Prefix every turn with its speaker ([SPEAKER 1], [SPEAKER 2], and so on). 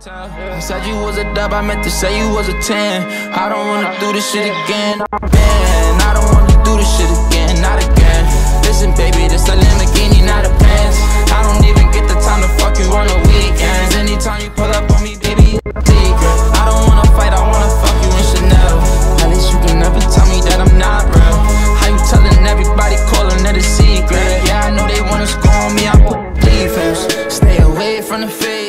[SPEAKER 1] I said you was a dub, I meant to say you was a 10 I don't wanna do this shit again, man I don't wanna do this shit again, not again. Listen baby, this a Lamborghini, not a Benz. I don't even get the time to fuck you on the weekends Anytime you pull up on me, baby, you a secret. I don't wanna fight, I wanna fuck you in Chanel. At least you can never tell me that I'm not real. How you telling everybody, calling it a secret? Yeah, I know they wanna score on me, I put defense. Stay away from the fake.